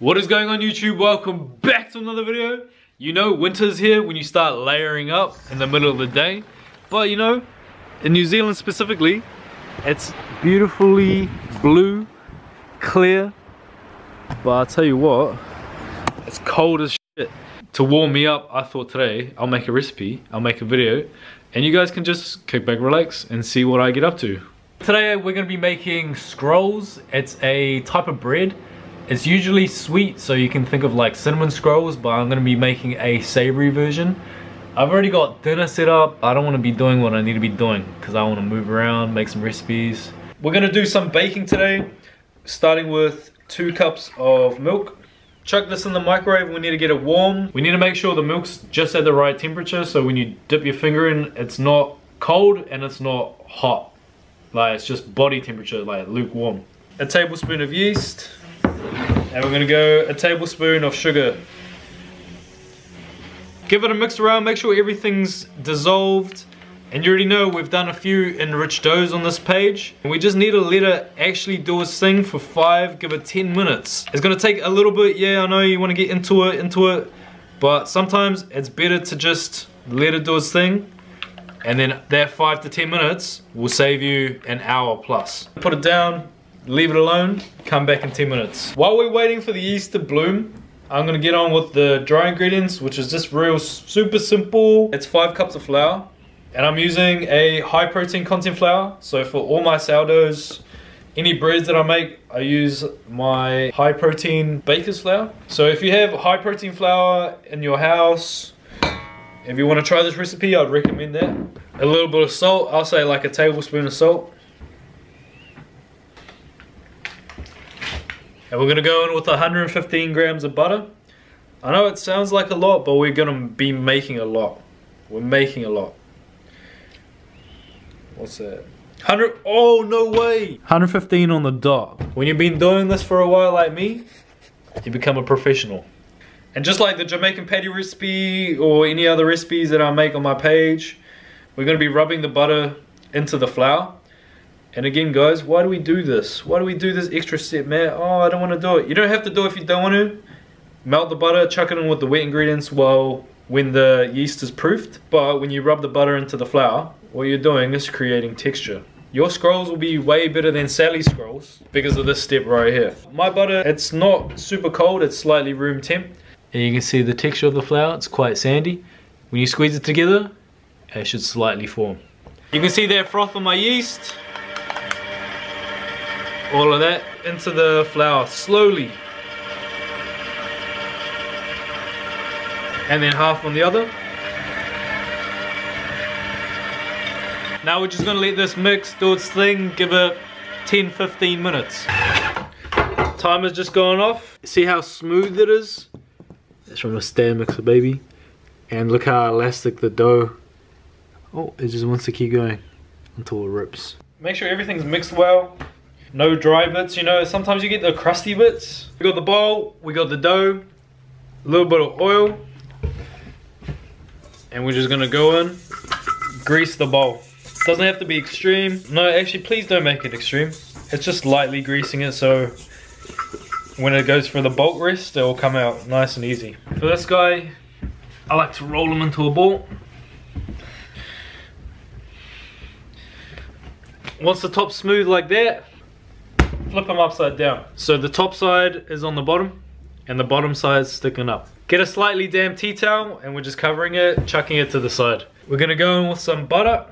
What is going on YouTube? Welcome back to another video. You know winter's here when you start layering up in the middle of the day. But you know, in New Zealand specifically, it's beautifully blue, clear. But I'll tell you what, it's cold as shit. To warm me up, I thought today I'll make a recipe, I'll make a video, and you guys can just kick back, relax, and see what I get up to. Today we're gonna be making scrolls. It's a type of bread it's usually sweet, so you can think of like cinnamon scrolls, but I'm gonna be making a savory version. I've already got dinner set up. I don't wanna be doing what I need to be doing because I wanna move around, make some recipes. We're gonna do some baking today, starting with two cups of milk. Chuck this in the microwave, we need to get it warm. We need to make sure the milk's just at the right temperature, so when you dip your finger in, it's not cold and it's not hot. Like, it's just body temperature, like lukewarm. A tablespoon of yeast. And we're gonna go a tablespoon of sugar. Give it a mix around, make sure everything's dissolved. And you already know we've done a few enriched doughs on this page. And we just need to let it actually do its thing for five, give it 10 minutes. It's gonna take a little bit, yeah, I know you wanna get into it, into it. But sometimes it's better to just let it do its thing. And then that five to 10 minutes will save you an hour plus. Put it down, leave it alone, come back in 10 minutes. While we're waiting for the yeast to bloom, I'm gonna get on with the dry ingredients, which is just real super simple. It's five cups of flour, and I'm using a high protein content flour. So for all my sourdoughs, any breads that I make, I use my high protein baker's flour. So if you have high protein flour in your house, if you wanna try this recipe, I'd recommend that. A little bit of salt, I'll say like a tablespoon of salt. And we're gonna go in with 115 grams of butter. I know it sounds like a lot, but we're gonna be making a lot. We're making a lot. What's that? 100, oh no way! 115 on the dot. When you've been doing this for a while like me, you become a professional. And just like the Jamaican patty recipe or any other recipes that I make on my page, we're gonna be rubbing the butter into the flour. And again, guys, why do we do this? Why do we do this extra step, man? Oh, I don't want to do it. You don't have to do it if you don't want to. Melt the butter, chuck it in with the wet ingredients while when the yeast is proofed. But when you rub the butter into the flour, what you're doing is creating texture. Your scrolls will be way better than Sally's scrolls because of this step right here. My butter, it's not super cold, it's slightly room temp. And you can see the texture of the flour, it's quite sandy. When you squeeze it together, it should slightly form. You can see that froth on my yeast all of that into the flour slowly. And then half on the other. Now we're just gonna let this mix do its thing, give it 10-15 minutes. Timer's just gone off. See how smooth it is? It's from a stand mixer, baby. And look how elastic the dough. Oh, it just wants to keep going until it rips. Make sure everything's mixed well no dry bits, you know, sometimes you get the crusty bits. We got the bowl, we got the dough, a little bit of oil, and we're just gonna go in, grease the bowl. Doesn't have to be extreme. No, actually, please don't make it extreme. It's just lightly greasing it so when it goes for the bulk rest, it will come out nice and easy. For this guy, I like to roll them into a ball. Once the top's smooth like that, flip them upside down. So the top side is on the bottom and the bottom side is sticking up. Get a slightly damp tea towel and we're just covering it, chucking it to the side. We're gonna go in with some butter.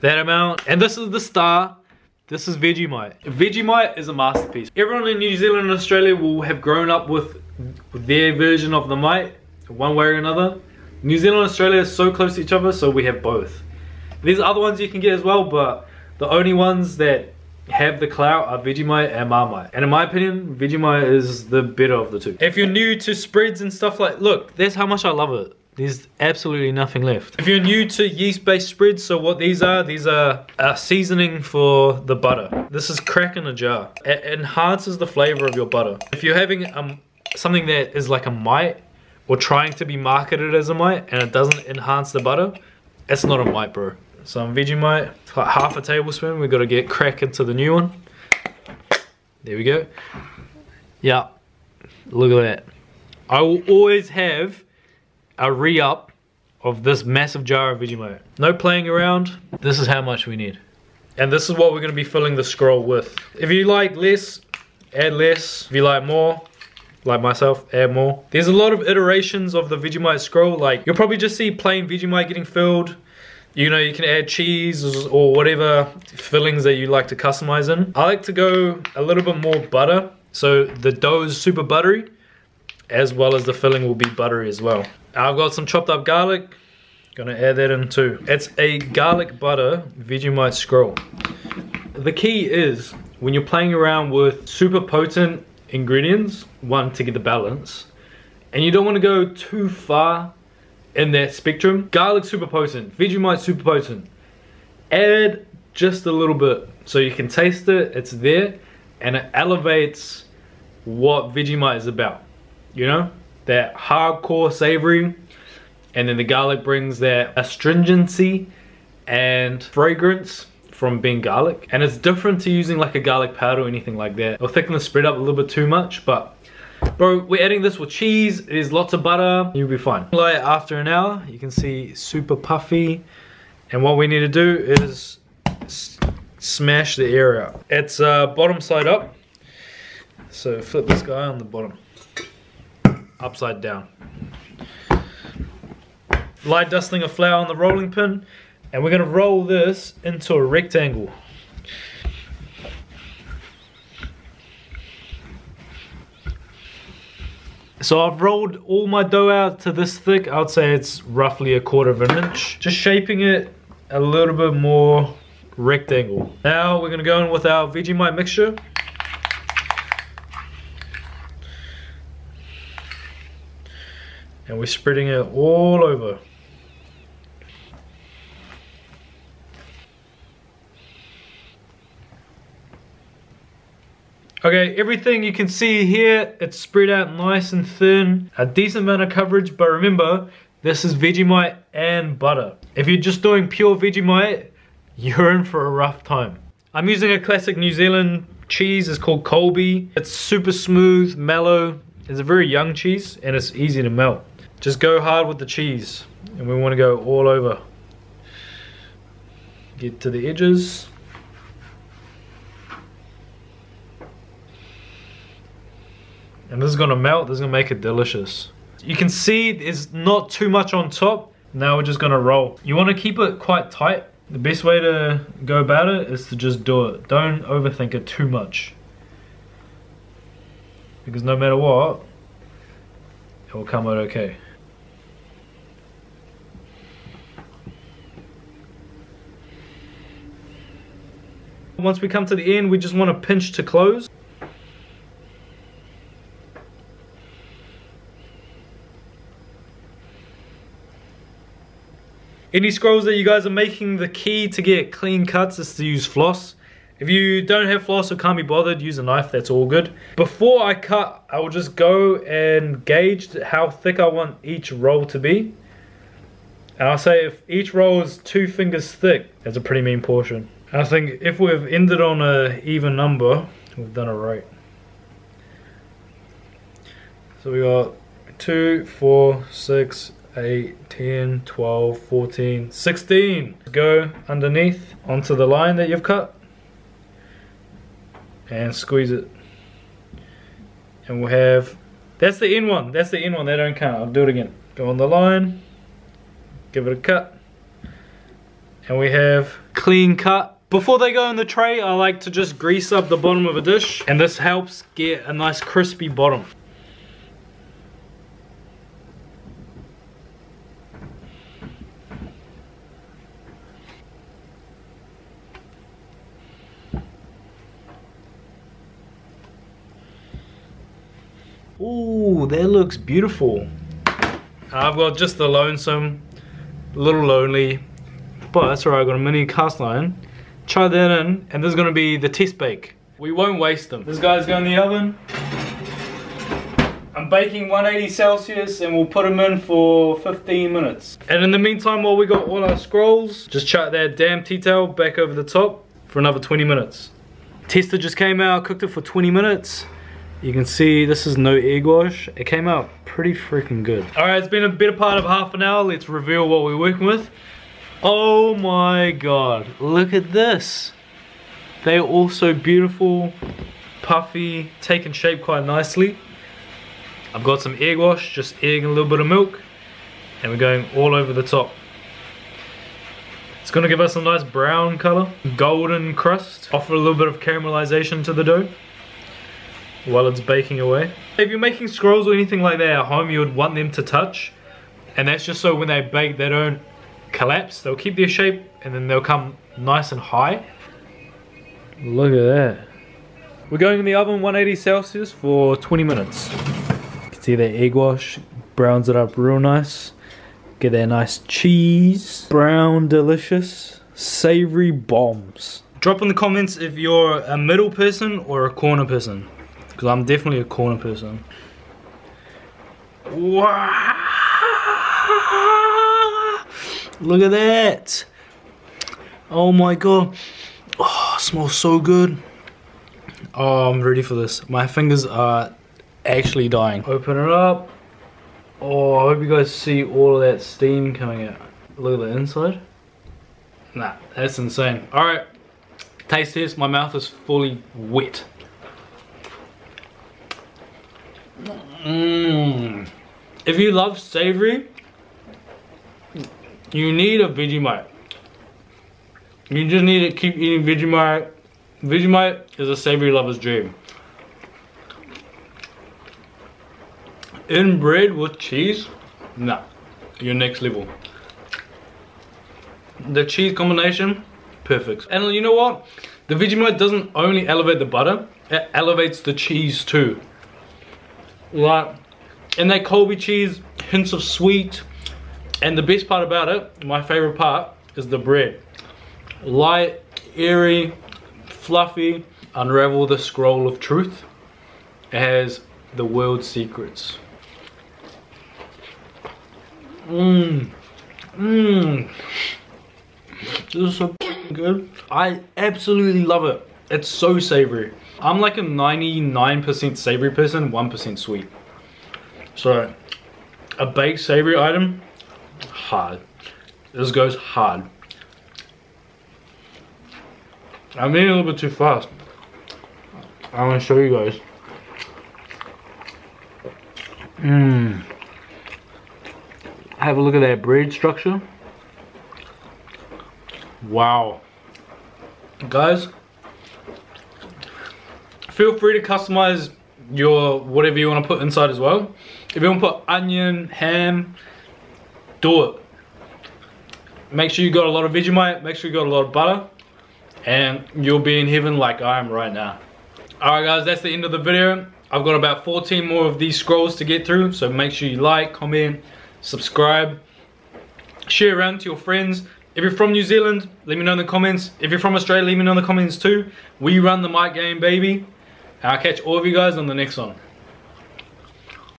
That amount. And this is the star. This is Vegemite. Vegemite is a masterpiece. Everyone in New Zealand and Australia will have grown up with their version of the mite, one way or another. New Zealand and Australia are so close to each other, so we have both. There's other ones you can get as well, but the only ones that have the clout are Vegemite and Marmite. And in my opinion, Vegemite is the better of the two. If you're new to spreads and stuff like, look, that's how much I love it. There's absolutely nothing left. If you're new to yeast-based spreads, so what these are, these are a seasoning for the butter. This is crack in a jar. It enhances the flavor of your butter. If you're having um, something that is like a mite, or trying to be marketed as a mite, and it doesn't enhance the butter, it's not a mite, bro some Vegemite, like half a tablespoon. We've got to get crack into the new one. There we go. Yeah, look at that. I will always have a re-up of this massive jar of Vegemite. No playing around, this is how much we need. And this is what we're gonna be filling the scroll with. If you like less, add less. If you like more, like myself, add more. There's a lot of iterations of the Vegemite scroll. Like you'll probably just see plain Vegemite getting filled. You know, you can add cheese or whatever fillings that you like to customize in. I like to go a little bit more butter. So the dough is super buttery as well as the filling will be buttery as well. I've got some chopped up garlic. Gonna add that in too. It's a garlic butter Vegemite scroll. The key is when you're playing around with super potent ingredients, one to get the balance, and you don't want to go too far in that spectrum. Garlic super potent, Vegemite super potent. Add just a little bit so you can taste it, it's there, and it elevates what Vegemite is about. You know? That hardcore savory, and then the garlic brings that astringency and fragrance from being garlic. And it's different to using like a garlic powder or anything like that. It'll thicken the spread up a little bit too much, but bro, we're adding this with cheese. There's lots of butter. You'll be fine. Like after an hour, you can see super puffy. And what we need to do is smash the air out. It's uh, bottom side up. So flip this guy on the bottom. Upside down. Light dusting of flour on the rolling pin and we're to roll this into a rectangle. So I've rolled all my dough out to this thick. I would say it's roughly a quarter of an inch. Just shaping it a little bit more rectangle. Now we're gonna go in with our Vegemite mixture. And we're spreading it all over. Okay, everything you can see here, it's spread out nice and thin, a decent amount of coverage, but remember, this is Vegemite and butter. If you're just doing pure Vegemite, you're in for a rough time. I'm using a classic New Zealand cheese, it's called Colby. It's super smooth, mellow, it's a very young cheese, and it's easy to melt. Just go hard with the cheese, and we wanna go all over. Get to the edges. And this is gonna melt this is gonna make it delicious. You can see there's not too much on top. Now we're just gonna roll. You want to keep it quite tight. The best way to go about it is to just do it. Don't overthink it too much. Because no matter what it will come out okay. Once we come to the end, we just want to pinch to close. Any scrolls that you guys are making, the key to get clean cuts is to use floss. If you don't have floss or can't be bothered, use a knife, that's all good. Before I cut, I will just go and gauge how thick I want each roll to be. And I'll say if each roll is two fingers thick, that's a pretty mean portion. I think if we've ended on a even number, we've done it right. So we got two, four, six, 8, 10, 12, 14, 16. Go underneath onto the line that you've cut and squeeze it. And we'll have, that's the end one, that's the end one, they don't count. I'll do it again. Go on the line, give it a cut, and we have clean cut. Before they go in the tray, I like to just grease up the bottom of a dish, and this helps get a nice crispy bottom. Ooh, that looks beautiful. Uh, I've got just the lonesome, a little lonely, but that's alright, I've got a mini cast iron. Try that in, and this is gonna be the test bake. We won't waste them. This guy's going in the oven. I'm baking 180 Celsius and we'll put them in for 15 minutes. And in the meantime, while we got all our scrolls, just chuck that damn tea towel back over the top for another 20 minutes. Tester just came out, cooked it for 20 minutes. You can see this is no egg wash. It came out pretty freaking good. All right, it's been a better part of half an hour. Let's reveal what we're working with. Oh my God, look at this. They are all so beautiful, puffy, taken shape quite nicely. I've got some egg wash, just egg and a little bit of milk, and we're going all over the top. It's gonna give us a nice brown color, golden crust, offer a little bit of caramelization to the dough while it's baking away. If you're making scrolls or anything like that at home, you would want them to touch. And that's just so when they bake, they don't collapse. They'll keep their shape and then they'll come nice and high. Look at that. We're going in the oven 180 Celsius for 20 minutes. You can see that egg wash browns it up real nice. Get that nice cheese, brown delicious, savory bombs. Drop in the comments if you're a middle person or a corner person. Because I'm definitely a corner person. Wow! Look at that! Oh my god. Oh, smells so good. Oh, I'm ready for this. My fingers are actually dying. Open it up. Oh, I hope you guys see all of that steam coming out. Look at the inside. Nah, that's insane. Alright, taste test. My mouth is fully wet. Mmm. If you love savory, you need a Vegemite. You just need to keep eating Vegemite. Vegemite is a savory lover's dream. In bread with cheese, nah, you're next level. The cheese combination, perfect. And you know what? The Vegemite doesn't only elevate the butter, it elevates the cheese too. Like, And that Colby cheese, hints of sweet. And the best part about it, my favorite part, is the bread. Light, airy, fluffy. Unravel the scroll of truth. It has the world's secrets. Mmm. Mmm. This is so good. I absolutely love it. It's so savory. I'm like a 99% savory person, 1% sweet. So, a baked savory item, hard. This goes hard. I'm eating a little bit too fast. I want to show you guys. Mmm. Have a look at that bread structure. Wow. Guys, feel free to customize your whatever you want to put inside as well. If you want to put onion, ham, do it. Make sure you got a lot of Vegemite, make sure you got a lot of butter, and you'll be in heaven like I am right now. Alright guys, that's the end of the video. I've got about 14 more of these scrolls to get through, so make sure you like, comment, subscribe, share around to your friends. If you're from New Zealand, let me know in the comments. If you're from Australia, let me know in the comments too. We run the mic game, baby. I'll catch all of you guys on the next one.